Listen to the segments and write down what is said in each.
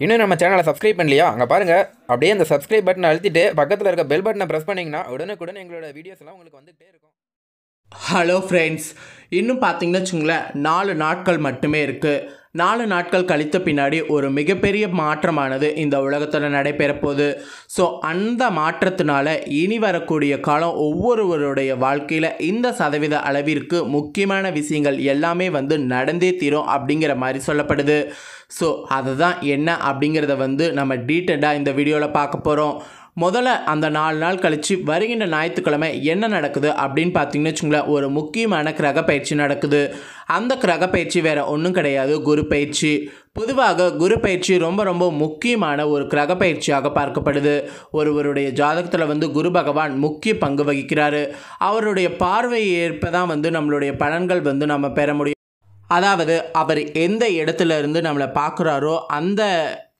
இன்னும் நம்ம சேனலை சப்ஸ்கிரைப் பண்ணலையா? அங்கே பாருங்கள் அப்படியே அந்த சப்ஸ்கிரைப் பட்டனை அழுத்திட்டு பக்கத்தில் இருக்க பெல் பட்டனை ப்ரெஸ் பண்ணிங்கன்னா உடனுக்குடன் எங்களோட வீடியோஸ் எல்லாம் உங்களுக்கு வந்துகிட்டே இருக்கும். ஹலோ ஃப்ரெண்ட்ஸ் இன்னும் பார்த்தீங்கன்னு வச்சுங்களேன் நாலு நாட்கள் மட்டுமே இருக்குது நாலு நாட்கள் கழித்த பின்னாடி ஒரு மிகப்பெரிய மாற்றமானது இந்த உலகத்தில் நடைபெற போகுது ஸோ அந்த மாற்றத்தினால இனி வரக்கூடிய காலம் ஒவ்வொருவருடைய வாழ்க்கையில் இந்த சதவீத அளவிற்கு முக்கியமான விஷயங்கள் எல்லாமே வந்து நடந்தே தீரும் அப்படிங்கிற மாதிரி சொல்லப்படுது. ஸோ அதுதான் என்ன அப்படிங்கிறத வந்து நம்ம டீட்டெயிலாக இந்த வீடியோவில் பார்க்க போகிறோம் முதல்ல அந்த நாலு நாள் கழித்து வருகின்ற ஞாயிற்றுக்கிழமை என்ன நடக்குது அப்படின்னு பார்த்தீங்கன்னு வச்சுங்களேன் ஒரு முக்கியமான கிரக பயிற்சி நடக்குது. அந்த கிரக பயிற்சி வேறு ஒன்றும் கிடையாது. குரு பயிற்சி. பொதுவாக குரு பயிற்சி ரொம்ப ரொம்ப முக்கியமான ஒரு கிரக பயிற்சியாக பார்க்கப்படுது. ஒருவருடைய ஜாதகத்தில் வந்து குரு பகவான் முக்கிய பங்கு வகிக்கிறார். அவருடைய பார்வையை ஏற்ப தான் வந்து நம்மளுடைய பலன்கள் வந்து நம்ம பெற முடியும். அதாவது அவர் எந்த இடத்துல இருந்து நம்மளை பார்க்குறாரோ அந்த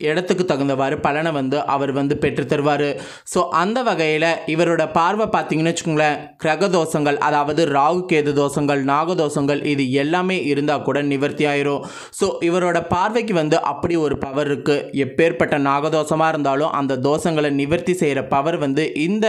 இடத்துக்கு தகுந்தவாறு பலனை வந்து அவர் வந்து பெற்று தருவார். ஸோ அந்த வகையில் இவரோட பார்வை பார்த்தீங்கன்னு வச்சுக்கோங்களேன் கிரக தோஷங்கள் அதாவது ராகு கேது தோஷங்கள் நாக தோஷங்கள் இது எல்லாமே இருந்தால் கூட நிவர்த்தி ஆயிரும். ஸோ இவரோட பார்வைக்கு வந்து அப்படி ஒரு பவர் இருக்குது எப்பேற்பட்ட நாகதோஷமாக இருந்தாலும் அந்த தோஷங்களை நிவர்த்தி செய்கிற பவர் வந்து இந்த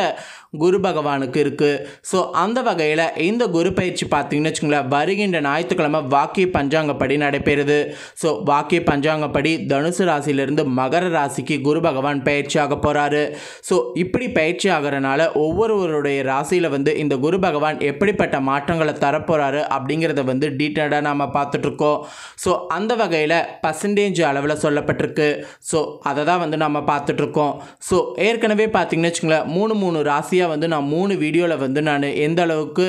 குரு பகவானுக்கு இருக்குது ஸோ அந்த வகையில் இந்த குரு பயிற்சி பார்த்தீங்கன்னு வச்சுக்கோங்களேன் வருகின்ற ஞாயிற்றுக்கிழமை வாக்கிய பஞ்சாங்கப்படி நடைபெறுது. ஸோ வாக்கிய பஞ்சாங்கப்படி தனுசு ராசியிலிருந்து மகர ராசிக்கு குரு பகவான் பயிற்சியாக போகிறாரு ஸோ இப்படி பயிற்சி ஆகிறனால ஒவ்வொருவருடைய ராசியில் வந்து இந்த குரு பகவான் எப்படிப்பட்ட மாற்றங்களை தரப்போகிறாரு அப்படிங்கிறத வந்து டீட்டெயிலாக நாம் பார்த்துட்ருக்கோம். ஸோ அந்த வகையில் பர்சன்டேஜ் அளவில் சொல்லப்பட்டிருக்கு. ஸோ அதை தான் வந்து நம்ம பார்த்துட்ருக்கோம். ஸோ ஏற்கனவே பார்த்திங்கன்னு வச்சுங்களேன் மூணு மூணு ராசியாக வந்து நான் மூணு வீடியோவில் வந்து நான் எந்த அளவுக்கு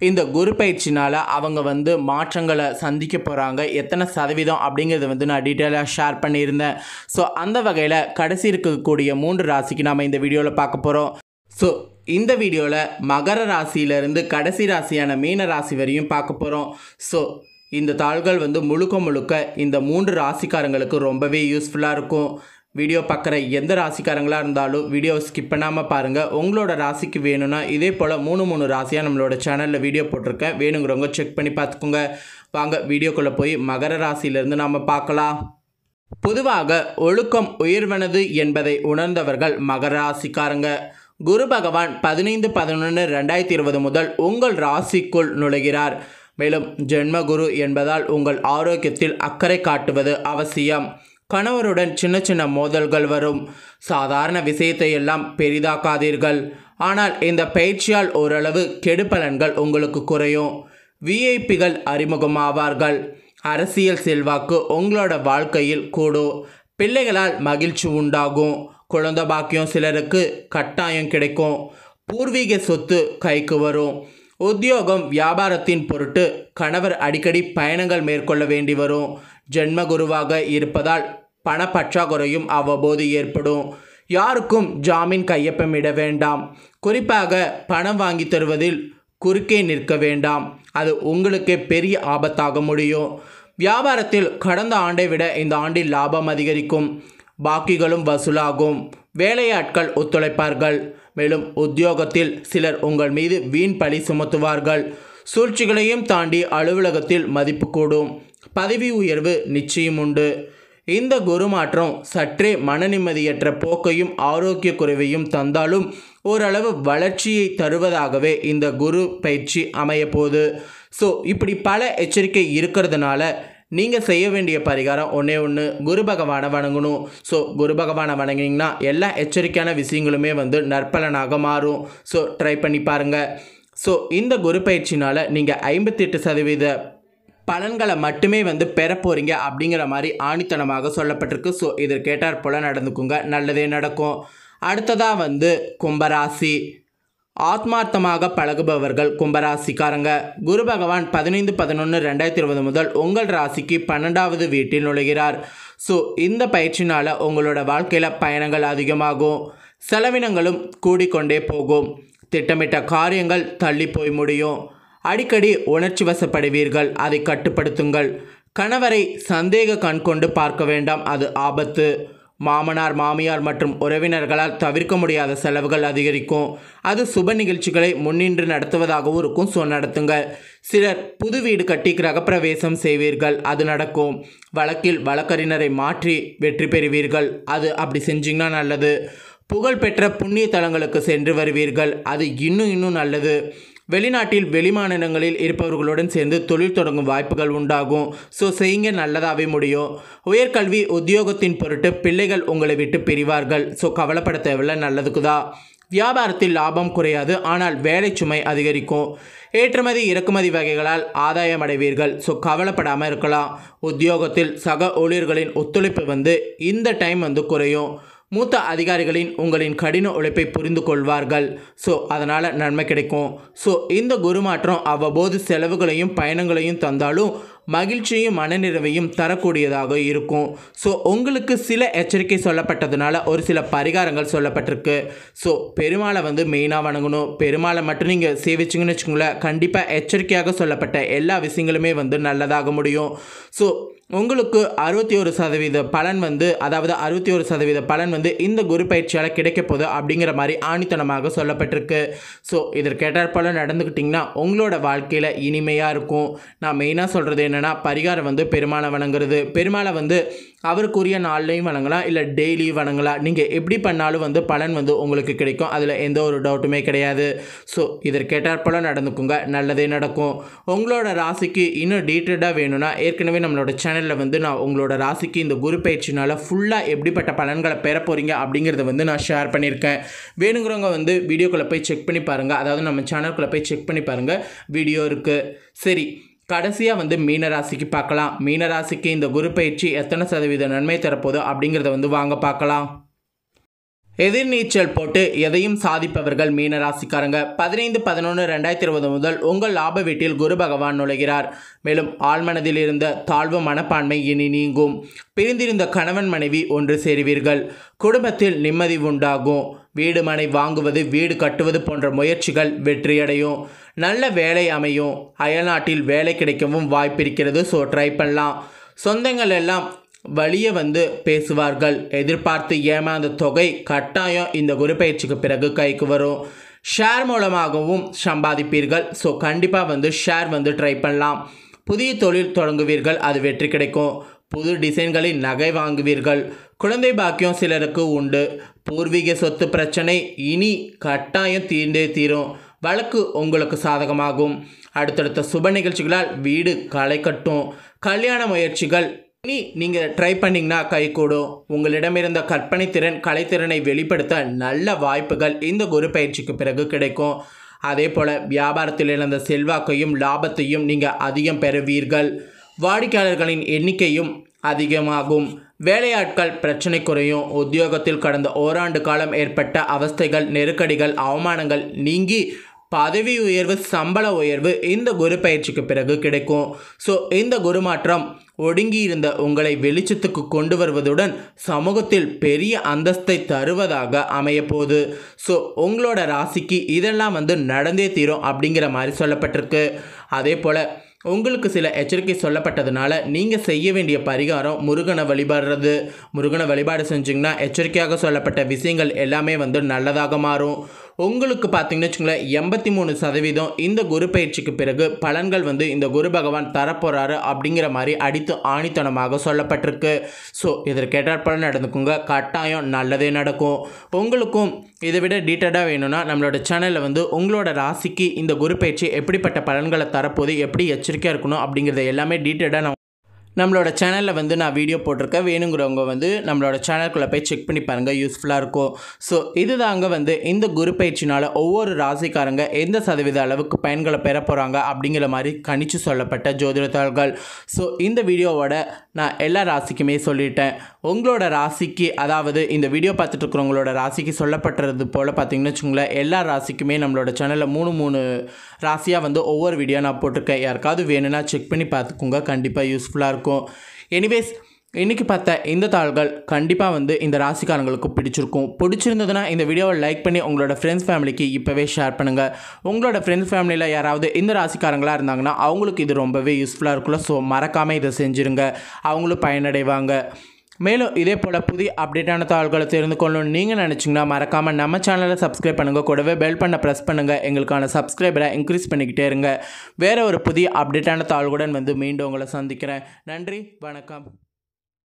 இந்த குரு பயிற்சினால் அவங்க வந்து மாற்றங்களை சந்திக்க போகிறாங்க எத்தனை சதவீதம் அப்படிங்கிறத வந்து நான் டீட்டெயிலாக ஷேர் பண்ணியிருந்தேன். ஸோ அந்த வகையில் கடைசி இருக்கக்கூடிய மூன்று ராசிக்கு நாம் இந்த வீடியோவில் பார்க்க போகிறோம் ஸோ இந்த வீடியோவில் மகர ராசியிலேருந்து கடைசி ராசியான மீன ராசி வரையும் பார்க்க போகிறோம் ஸோ இந்த தாள்கள் வந்து முழுக்க முழுக்க இந்த மூன்று ராசிக்காரங்களுக்கு ரொம்பவே யூஸ்ஃபுல்லாக இருக்கும். வீடியோ பார்க்குற எந்த ராசிக்காரங்களாக இருந்தாலும் வீடியோ ஸ்கிப் பண்ணாமல் பாருங்கள் உங்களோட ராசிக்கு வேணும்னா இதே போல் மூணு மூணு ராசியாக நம்மளோட சேனலில் வீடியோ போட்டிருக்கேன். வேணுங்கிறவங்க செக் பண்ணி பார்த்துக்கோங்க. வாங்க வீடியோக்குள்ளே போய் மகர ராசியிலேருந்து நாம் பார்க்கலாம். பொதுவாக ஒழுக்கம் உயர்வனது என்பதை உணர்ந்தவர்கள் மகர ராசிக்காரங்க. குரு பகவான் பதினைந்து பதினொன்று ரெண்டாயிரத்தி இருபது முதல் உங்கள் ராசிக்குள் நுழைகிறார். மேலும் ஜென்ம குரு என்பதால் உங்கள் ஆரோக்கியத்தில் அக்கறை காட்டுவது அவசியம். கணவருடன் சின்ன சின்ன மோதல்கள் வரும். சாதாரண விஷயத்தை எல்லாம் பெரிதாக்காதீர்கள். ஆனால் இந்த பயிற்சியால் ஓரளவு கெடுபலன்கள் உங்களுக்கு குறையும். விஐபிகள் அறிமுகமாவார்கள். அரசியல் செல்வாக்கு உங்களோட வாழ்க்கையில் கூடும். பிள்ளைகளால் மகிழ்ச்சி உண்டாகும். குழந்த பாக்கியம் சிலருக்கு கட்டாயம் கிடைக்கும். பூர்வீக சொத்து கைக்கு வரும். உத்தியோகம் வியாபாரத்தின் பொருட்டு கணவர் அடிக்கடி பயணங்கள் மேற்கொள்ள வேண்டி வரும். ஜென்ம குருவாக இருப்பதால் பணப்பற்றாக்குறையும் அவ்வப்போது ஏற்படும். யாருக்கும் ஜாமீன் கையொப்பமிட வேண்டாம். குறிப்பாக பணம் வாங்கி தருவதில் குறுக்கே நிற்க வேண்டாம். அது உங்களுக்கே பெரிய ஆபத்தாக முடியும். வியாபாரத்தில் கடந்த ஆண்டை விட இந்த ஆண்டில் லாபம் அதிகரிக்கும். பாக்கிகளும் வசூலாகும். வேலையாட்கள் ஒத்துழைப்பார்கள். மேலும் உத்தியோகத்தில் சிலர் உங்கள் மீது வீண் பழி சுமத்துவார்கள். சூழ்ச்சிகளையும் தாண்டி அலுவலகத்தில் மதிப்பு கூடும். பதவி உயர்வு நிச்சயம் உண்டு. இந்த குரு மாற்றம் சற்றே மன நிம்மதியற்ற போக்கையும் ஆரோக்கிய குறைவையும் தந்தாலும் ஓரளவு வளர்ச்சியை தருவதாகவே இந்த குரு பயிற்சி அமையப்போகுது. ஸோ இப்படி பல எச்சரிக்கை இருக்கிறதுனால நீங்கள் செய்ய வேண்டிய பரிகாரம் ஒன்றே ஒன்று குரு பகவானை வணங்கணும். ஸோ குரு பகவானை வணங்கினீங்கன்னா எல்லா எச்சரிக்கையான விஷயங்களுமே வந்து நற்பலனாக மாறும். ஸோ ட்ரை பண்ணி பாருங்கள் ஸோ இந்த குரு பயிற்சினால் நீங்கள் ஐம்பத்தெட்டு சதவீத பலன்களை மட்டுமே வந்து பெற போகிறீங்க அப்படிங்கிற மாதிரி ஆணித்தனமாக சொல்லப்பட்டிருக்கு. ஸோ இதற்கேட்டார் போல் நடந்துக்குங்க. நல்லதே நடக்கும். அடுத்ததாக வந்து கும்பராசி. ஆத்மார்த்தமாக பழகுபவர்கள் கும்பராசிக்காரங்க. குரு பகவான் பதினைந்து பதினொன்று ரெண்டாயிரத்தி இருபது முதல் உங்கள் ராசிக்கு பன்னெண்டாவது வீட்டில் நுழைகிறார். ஸோ இந்த பயிற்சினால் உங்களோட வாழ்க்கையில் பயணங்கள் அதிகமாகும். செலவினங்களும் கூடிக்கொண்டே போகும். திட்டமிட்ட காரியங்கள் தள்ளி போய் முடியும். அடிக்கடி உணர்ச்சி வசப்படுவீர்கள். அதை கட்டுப்படுத்துங்கள். கணவரை சந்தேக கண் கொண்டு பார்க்க வேண்டாம். அது ஆபத்து. மாமனார் மாமியார் மற்றும் உறவினர்களால் தவிர்க்க முடியாத செலவுகள் அதிகரிக்கும். அது சுப நிகழ்ச்சிகளை முன்னின்று நடத்துவதாகவும் இருக்கும். ஸோ நடத்துங்க சிலர் புது வீடு கட்டி கிரகப்பிரவேசம் செய்வீர்கள். அது நடக்கும். வழக்கில் வழக்கறிஞரை மாற்றி வெற்றி பெறுவீர்கள். அது அப்படி செஞ்சிங்கன்னா நல்லது. புகழ்பெற்ற புண்ணிய தலங்களுக்கு சென்று வருவீர்கள். அது இன்னும் இன்னும் நல்லது. வெளிநாட்டில் வெளிமாநிலங்களில் இருப்பவர்களுடன் சேர்ந்து தொழில் தொடங்கும் வாய்ப்புகள் உண்டாகும். ஸோ செய்யுங்க நல்லதாகவே முடியும். உயர்கல்வி உத்தியோகத்தின் பொருட்டு பிள்ளைகள் உங்களை விட்டு பிரிவார்கள். ஸோ கவலைப்பட தேவையில்ல நல்லதுக்கு தான் வியாபாரத்தில் லாபம் குறையாது ஆனால் வேலை சுமை அதிகரிக்கும். ஏற்றுமதி இறக்குமதி வகைகளால் ஆதாயம் அடைவீர்கள். ஸோ கவலைப்படாமல் இருக்கலாம். உத்தியோகத்தில் சக ஊழியர்களின் ஒத்துழைப்பு வந்து இந்த டைம் வந்து குறையும். மூத்த அதிகாரிகளின் உங்களின் கடின உழைப்பை புரிந்து கொள்வார்கள். ஸோ அதனால் நன்மை கிடைக்கும். ஸோ இந்த குருமாற்றம் அவ்வப்போது செலவுகளையும் பயணங்களையும் தந்தாலும் மகிழ்ச்சியும் மனநிறைவையும் தரக்கூடியதாக இருக்கும். ஸோ உங்களுக்கு சில எச்சரிக்கை சொல்லப்பட்டதுனால ஒரு சில பரிகாரங்கள் சொல்லப்பட்டிருக்கு. ஸோ பெருமாளை வந்து மெயினாக வணங்கணும். பெருமாளை மட்டும் நீங்கள் சேவிச்சிங்கன்னு வச்சுக்கோங்களேன் கண்டிப்பாக எச்சரிக்கையாக சொல்லப்பட்ட எல்லா விஷயங்களுமே வந்து நல்லதாக முடியும். ஸோ உங்களுக்கு அறுபத்தி ஒரு சதவீத பலன் வந்து அதாவது அறுபத்தி ஒரு சதவீத பலன் வந்து இந்த குரு பயிற்சியால் கிடைக்க போகுது அப்படிங்கிற மாதிரி ஆணித்தனமாக சொல்லப்பட்டிருக்கு. ஸோ இதற்கேட்டாற்பால் நடந்துக்கிட்டிங்கன்னா உங்களோட வாழ்க்கையில் இனிமையாக இருக்கும். நான் மெயினாக சொல்கிறது என்னென்னா பரிகாரம் வந்து பெருமாளை வணங்குறது. பெருமாளை வந்து அவருக்குரிய நாள்லையும் வணங்கலாம் இல்லை டெய்லியும் வணங்கலாம். நீங்கள் எப்படி பண்ணாலும் வந்து பலன் வந்து உங்களுக்கு கிடைக்கும். அதில் எந்த ஒரு டவுட்டுமே கிடையாது. ஸோ இதற்கேட்டாற்பால் நடந்துக்குங்க. நல்லதே நடக்கும். உங்களோட ராசிக்கு இன்னும் டீட்டெயிலாக வேணும்னா ஏற்கனவே நம்மளோட சேனலில் வந்து நான் உங்களோட ராசிக்கு இந்த குரு பயிற்சினால் ஃபுல்லாக எப்படிப்பட்ட பலன்களை பெற போகிறீங்க அப்படிங்கிறத வந்து நான் ஷேர் பண்ணியிருக்கேன். வேணுங்கிறவங்க வந்து வீடியோக்குள்ளே போய் செக் பண்ணி பாருங்கள் அதாவது நம்ம சேனலுக்குள்ளே போய் செக் பண்ணி பாருங்கள் வீடியோ இருக்குது சரி கடைசியாக வந்து மீனராசிக்கு பார்க்கலாம். மீனராசிக்கு இந்த குரு பயிற்சி எத்தனை சதவீத நன்மை தரப்போகுது அப்படிங்கிறத வந்து வாங்க பார்க்கலாம். எதிர்நீச்சல் போட்டு எதையும் சாதிப்பவர்கள் மீனராசிக்காரங்க. பதினைந்து பதினொன்று ரெண்டாயிரத்தி இருபது முதல் உங்கள் லாப வீட்டில் குரு பகவான் நுழைகிறார். மேலும் ஆழ்மனதில் இருந்த தாழ்வு மனப்பான்மை இனி நீங்கும். பிரிந்திருந்த கணவன் மனைவி ஒன்று சேருவீர்கள். குடும்பத்தில் நிம்மதி உண்டாகும். வீடு மனை வாங்குவது வீடு கட்டுவது போன்ற முயற்சிகள் வெற்றியடையும். நல்ல வேலை அமையும். அயல்நாட்டில் வேலை கிடைக்கவும் வாய்ப்பிருக்கிறது. ஸோ ட்ரை பண்ணலாம். சொந்தங்கள் எல்லாம் வழிய வந்து பேசுவார்கள். எதிர்பார்த்து ஏமாந்த தொகை கட்டாயம் இந்த குரு பயிற்சிக்கு பிறகு கைக்கு வரும். ஷேர் மூலமாகவும் சம்பாதிப்பீர்கள். ஸோ கண்டிப்பாக வந்து ஷேர் வந்து ட்ரை பண்ணலாம். புதிய தொழில் தொடங்குவீர்கள் அது வெற்றி கிடைக்கும். புது டிசைன்களில் நகை வாங்குவீர்கள். குழந்தை பாக்கியம் சிலருக்கு உண்டு. பூர்வீக சொத்து பிரச்சனை இனி கட்டாயம் தீர்ந்தே தீரும். வழக்கு உங்களுக்கு சாதகமாகும். அடுத்தடுத்த சுப நிகழ்ச்சிகளால் வீடு களை கட்டும். கல்யாண முயற்சிகள் இனி நீங்கள் ட்ரை பண்ணிங்கன்னா கைகூடும் உங்களிடம் இருந்த கற்பனை திறன் கலைத்திறனை வெளிப்படுத்த நல்ல வாய்ப்புகள் இந்த குரு பயிற்சிக்கு பிறகு கிடைக்கும். அதே போல் வியாபாரத்தில் இழந்த செல்வாக்கையும் லாபத்தையும் நீங்கள் அதிகம் பெறுவீர்கள். வாடிக்கையாளர்களின் எண்ணிக்கையும் அதிகமாகும். வேலையாட்கள் பிரச்சனை குறையும். உத்தியோகத்தில் கடந்த ஓராண்டு காலம் ஏற்பட்ட அவஸ்தைகள் நெருக்கடிகள் அவமானங்கள் நீங்கி பதவி உயர்வு சம்பள உயர்வு இந்த குரு பயிற்சிக்கு பிறகு கிடைக்கும். ஸோ இந்த குரு மாற்றம் ஒடுங்கி இருந்த உங்களை வெளிச்சத்துக்கு கொண்டு வருவதுடன் சமூகத்தில் பெரிய அந்தஸ்தை தருவதாக அமையப்போகுது. ஸோ உங்களோட ராசிக்கு இதெல்லாம் வந்து நடந்தே தீரும் அப்படிங்கிற மாதிரி சொல்லப்பட்டிருக்கு. அதே போல் உங்களுக்கு சில எச்சரிக்கை சொல்லப்பட்டதுனால நீங்கள் செய்ய வேண்டிய பரிகாரம் முருகனை வழிபடுறது. முருகனை வழிபாடு செஞ்சிங்கன்னா எச்சரிக்கையாக சொல்லப்பட்ட விஷயங்கள் எல்லாமே வந்து நல்லதாக மாறும். உங்களுக்கு பார்த்தீங்கன்னு வச்சுங்களேன் எண்பத்தி மூணு சதவீதம் இந்த குரு பயிற்சிக்கு பிறகு பலன்கள் வந்து இந்த குரு பகவான் தரப்போகிறாரு அப்படிங்கிற மாதிரி அடித்து ஆணித்தனமாக சொல்லப்பட்டிருக்கு. ஸோ இதற்கேற்றாற்போல நடந்துக்குங்க. கட்டாயம் நல்லதே நடக்கும். உங்களுக்கும் இதை விட டீட்டெயிலாக வேணும்னா நம்மளோட சேனலில் வந்து உங்களோட ராசிக்கு இந்த குரு பயிற்சி எப்படிப்பட்ட பலன்களை தரப்போது எப்படி எச்சரிக்கையாக இருக்கணும் அப்படிங்கிறத எல்லாமே டீட்டெயிலாக நான் நம்மளோட சேனலில் வந்து நான் வீடியோ போட்டிருக்கேன். வேணுங்கிறவங்க வந்து நம்மளோட சேனல்குள்ளே போய் செக் பண்ணி பாருங்கள் யூஸ்ஃபுல்லாக இருக்கும். ஸோ இதுதாங்க வந்து இந்த குரு பயிற்சினால் ஒவ்வொரு ராசிக்காரங்க எந்த சதவீத அளவுக்கு பயன்களை பெற போகிறாங்க அப்படிங்கிற மாதிரி கணிச்சு சொல்லப்பட்ட ஜோதிடத்தாள்கள். ஸோ இந்த வீடியோவோட நான் எல்லா ராசிக்குமே சொல்லிட்டேன். உங்களோட ராசிக்கு அதாவது இந்த வீடியோ பார்த்துட்டு இருக்கிறவங்களோட ராசிக்கு சொல்லப்பட்டது போல் பார்த்தீங்கன்னு வச்சுங்களேன் எல்லா ராசிக்குமே நம்மளோட சேனலில் மூணு மூணு ராசியாக வந்து ஒவ்வொரு வீடியோ நான் போட்டிருக்கேன். யாருக்காவது வேணும்னா செக் பண்ணி பார்த்துக்கோங்க. கண்டிப்பாக யூஸ்ஃபுல்லாக இருக்கும். இருக்கும். எனிவேஸ் இன்றைக்கி பார்த்த இந்த தாள்கள் கண்டிப்பாக வந்து இந்த ராசிக்காரங்களுக்கு பிடிச்சிருக்கும். பிடிச்சிருந்ததுன்னா இந்த வீடியோவை லைக் பண்ணி உங்களோட ஃப்ரெண்ட்ஸ் ஃபேமிலிக்கு இப்போவே ஷேர் பண்ணுங்கள் உங்களோட ஃப்ரெண்ட்ஸ் ஃபேமிலியில் யாராவது இந்த ராசிக்காரங்களாக இருந்தாங்கன்னா அவங்களுக்கு இது ரொம்பவே யூஸ்ஃபுல்லாக இருக்கும்ல. ஸோ மறக்காமல் இதை செஞ்சுருங்க. அவங்களும் பயனடைவாங்க. மேலும் இதே போல் புதிய அப்டேட்டான தகவல்களை தெரிந்து கொள்ளணும்னு நீங்கள் நினச்சிங்கன்னா மறக்காமல் நம்ம சேனலை சப்ஸ்கிரைப் பண்ணுங்கள் கூடவே பெல் பண்ண ப்ரெஸ் பண்ணுங்கள் எங்களுக்கான சப்ஸ்கிரைபரை இன்க்ரீஸ் பண்ணிக்கிட்டே இருங்க. வேறு ஒரு புதிய அப்டேட்டான தகவல்களுடன் வந்து மீண்டும் உங்களை சந்திக்கிறேன். நன்றி வணக்கம்.